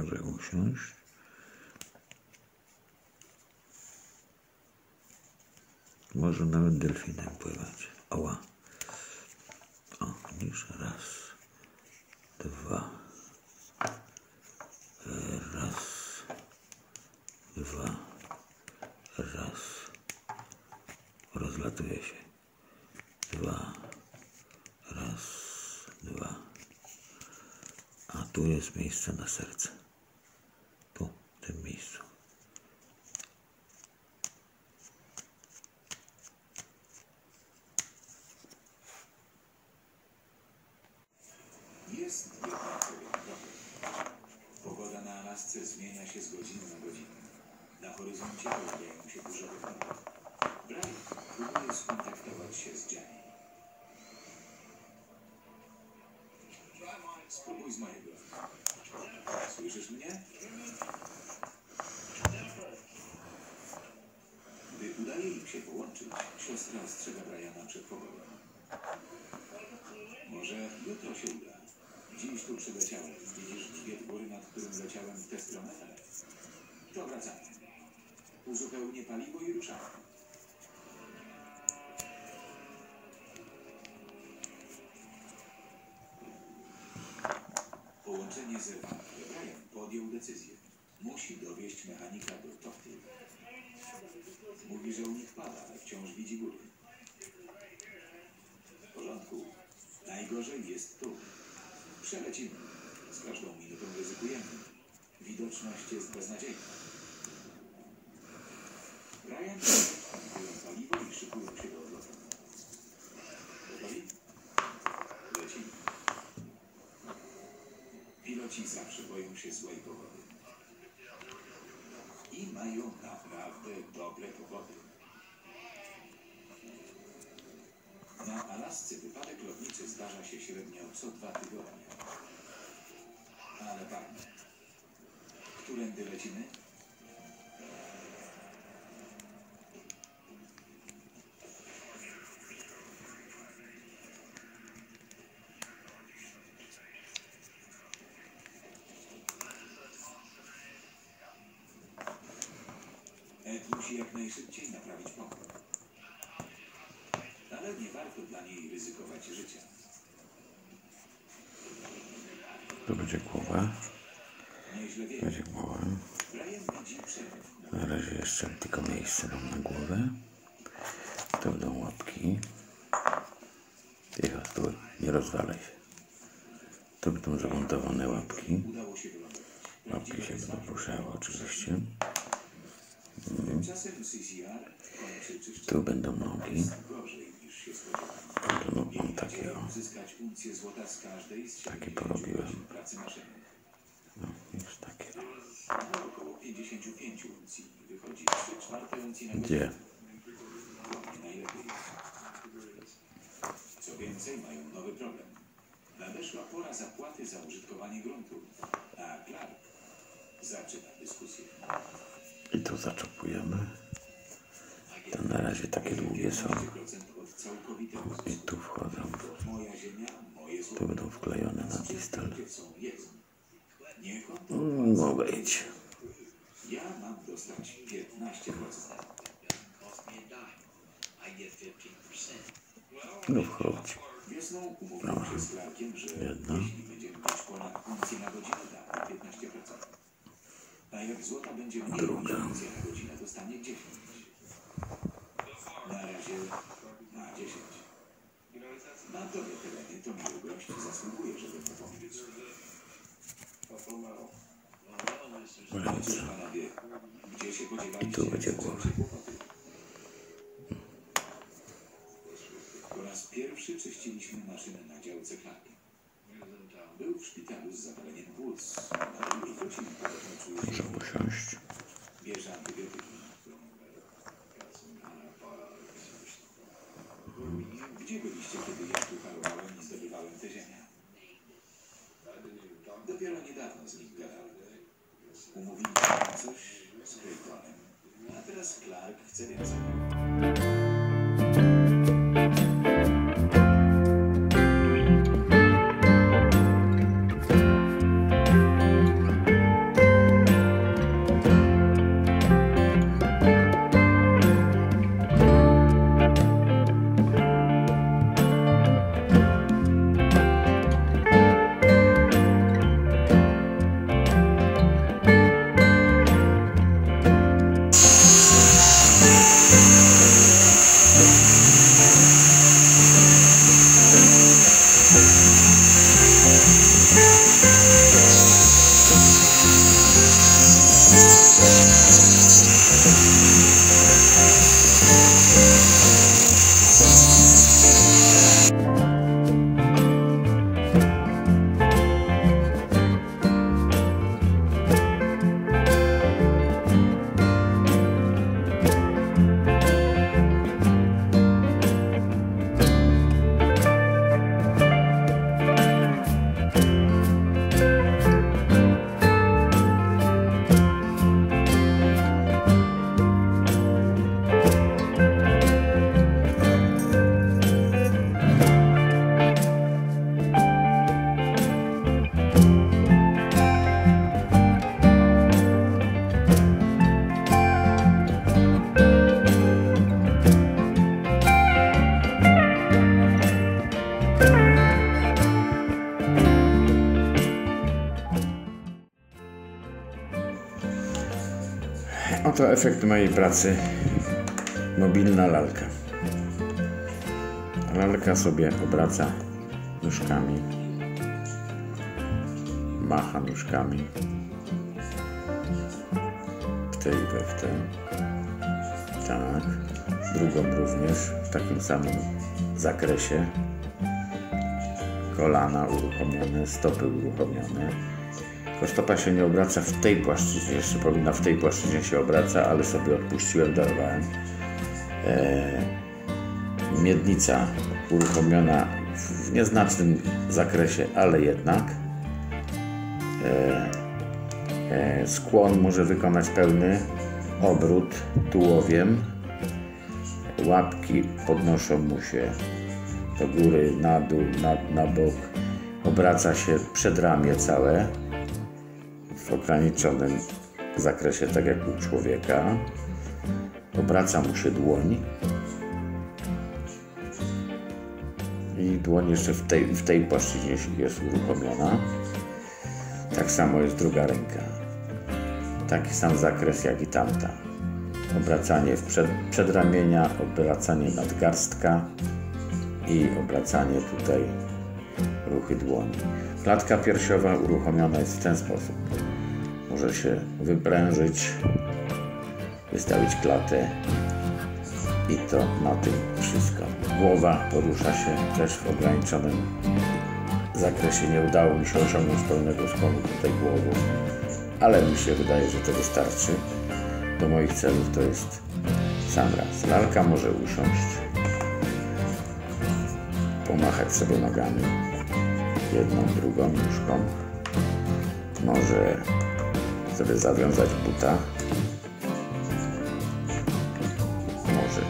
Może usiąść. Może nawet delfinem pływać. Oła. O, widzisz, raz, dwa, raz, dwa, raz, rozlatuje się, dwa, raz, dwa, a tu jest miejsce na serce, tu, w tym miejscu. Jest jednak pewien problem. Pogoda na Alasce zmienia się z godziny na godzinę. Na horyzoncie pojawiają się burzowe chmury. Brian próbuje skontaktować się z Jenny. Spróbuj z mojego. Słyszysz mnie? Gdy udaje im się połączyć, siostra ostrzega Briana przed pogodą. Może jutro się uda. Dziś tu przyleciałem. Widzisz grzbiet góry, nad którym leciałem w tę stronę? To wracamy. Uzupełnię paliwo i ruszamy. Połączenie zerwane. Brian podjął decyzję. Musi dowieść mechanika do Tofty. Mówi, że u nich pada, ale wciąż widzi góry. W porządku. Najgorzej jest tu. Przelecimy. Z każdą minutą ryzykujemy. Widoczność jest beznadziejna. Brian biorą paliwo i szykują się do odlotu. Gotowi? Lecimy. Piloci zawsze boją się złej pogody. I mają naprawdę dobre pogody. Na Alasce wypadek lotniczy zdarza się średnio co dwa tygodnie. Ale bardzo. Którędy lecimy? Ed musi jak najszybciej naprawić pokój. Warto dla niej ryzykować życia. Tu będzie głowa, będzie głowa. Na razie jeszcze tylko miejsce mam na głowę. To będą łapki. Cicho, stój, nie rozwalaj się. To będą zamontowane łapki. Łapki się będą ruszały oczywiście. Tu będą nogi. Tu no, mam takie o. Uzyskać uncję złota z każdej z Takie 70 porobiłem. No, już takie o. Na około 55 uncji wychodzi 3 czwarte uncji na Gdzie? Co więcej, mają nowy problem. Nadeszła pora zapłaty za użytkowanie gruntu, a Clark zaczyna dyskusję. I tu zaczepujemy. To na razie takie długie są. 15% od całkowitego I tu wchodzą. Tu będą wklejone na to Mm, Mogę iść. Ja mam dostać 15%. No wchodź. Clarkiem, że Jedna. jeśli będziemy mieć ponad uncję na godzinę, da 15%. A jak złota będzie mniej niż Druga. na godzinę, dostanie 10%. Na razie na 10%. Na tobie tereny to miłość zasługuje, żeby to powiedzieć. Cóż, panowie, gdzie się podziewaliście? Tu będzie głowa. się. Po raz pierwszy czyściliśmy maszynę na działce Clarka. Był w szpitalu z zapaleniem płuc, ale już wrócił podobno czuje Muszę się usiąść. bierze antybiotyki. Gdzie byliście, kiedy ja tu harowałem i zdobywałem tę ziemię? Dopiero niedawno z nich gadałem. Umówili się na coś z Claytonem. A teraz Clark chce więcej. Oto efekt mojej pracy. Mobilna lalka. Lalka sobie obraca nóżkami. Macha nóżkami. W tej we w. Tak. Drugą również w takim samym zakresie. Kolana uruchomione, stopy uruchomione. Tylko stopa się nie obraca w tej płaszczyźnie, jeszcze powinna w tej płaszczyźnie się obraca, ale sobie odpuściłem, darowałem. E, miednica uruchomiona w nieznacznym zakresie, ale jednak. E, e, skłon może wykonać pełny obrót tułowiem. Łapki podnoszą mu się do góry, na dół, na, na bok. Obraca się przedramię całe w ograniczonym zakresie, tak jak u człowieka. Obraca mu się dłoń. I dłoń jeszcze w tej, w tej płaszczyźnie jest uruchomiona. Tak samo jest druga ręka. Taki sam zakres jak i tamta. Obracanie w przed, przedramienia, obracanie nadgarstka i obracanie tutaj ruchy dłoni. Klatka piersiowa uruchomiona jest w ten sposób. Może się wyprężyć, wystawić klatę i to na tym wszystko. Głowa porusza się też w ograniczonym zakresie. Nie udało mi się osiągnąć pełnego skłonu tutaj głową, ale mi się wydaje, że to wystarczy. Do moich celów to jest sam raz. Lalka może usiąść, pomachać sobie nogami, jedną, drugą nóżką. Może sobie zawiązać buta. Może,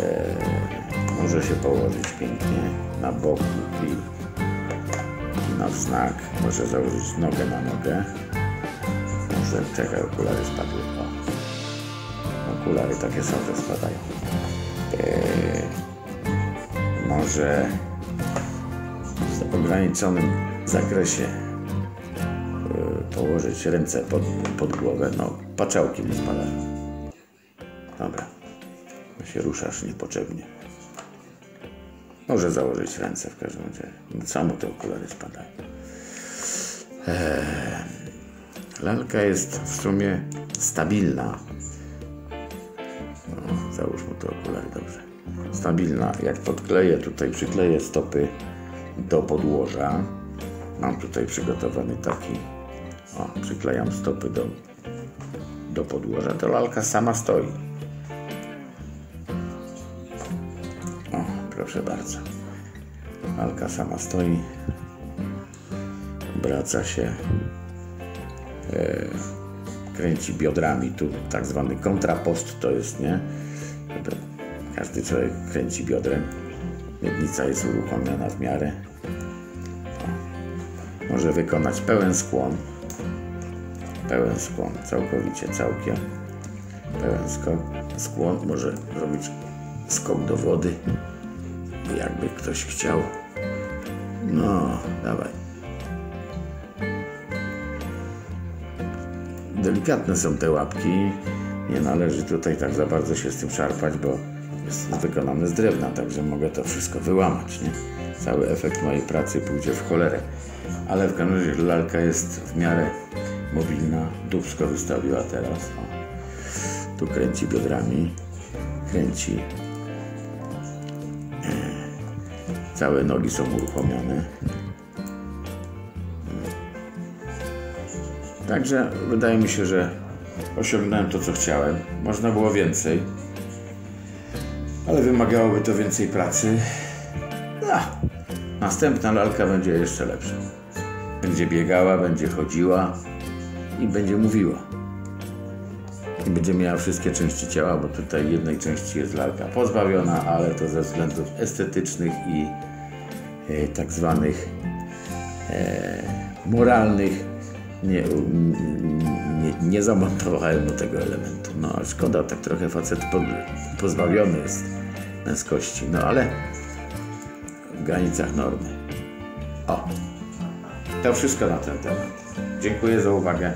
e, może się położyć pięknie na boku i, na wznak. Może założyć nogę na nogę. Może, czekaj, okulary spadły. O. Okulary takie są, że spadają. E, może w ograniczonym zakresie y, położyć ręce pod, pod głowę. No, paczałki mi spadają. Dobra. Się ruszasz niepotrzebnie. Może założyć ręce w każdym razie. No, samo te okulary spadają. Eee, lalka jest w sumie stabilna. Stabilna. Jak podkleję, tutaj przykleję stopy do podłoża. Mam tutaj przygotowany taki, o, przyklejam stopy do, do podłoża, to lalka sama stoi. O, proszę bardzo. Lalka sama stoi. Obraca się. E, kręci biodrami. Tu tak zwany kontrapost to jest, nie? Każdy człowiek kręci biodrem. Miednica jest uruchomiona w miarę. Może wykonać pełen skłon. Pełen skłon, całkowicie, całkiem. Pełen skok, skłon. Może zrobić skok do wody. Jakby ktoś chciał. No, dawaj. Delikatne są te łapki. Nie należy tutaj tak za bardzo się z tym szarpać, bo jest wykonane z drewna, także mogę to wszystko wyłamać. Nie? Cały efekt mojej pracy pójdzie w cholerę. Ale w każdym razie lalka jest w miarę mobilna. Dubsko wystawiła teraz. O. Tu kręci biodrami. Kręci. Całe nogi są uruchomione. Także wydaje mi się, że osiągnąłem to, co chciałem. Można było więcej, ale wymagałoby to więcej pracy. No, następna lalka będzie jeszcze lepsza. Będzie biegała, będzie chodziła i będzie mówiła. I będzie miała wszystkie części ciała, bo tutaj jednej części jest lalka pozbawiona, ale to ze względów estetycznych i e, tak zwanych e, moralnych nie, nie, nie zamontowałem tego elementu. No, szkoda, tak trochę facet po, pozbawiony jest męskości, no ale w granicach normy. O, to wszystko na ten temat. Dziękuję za uwagę.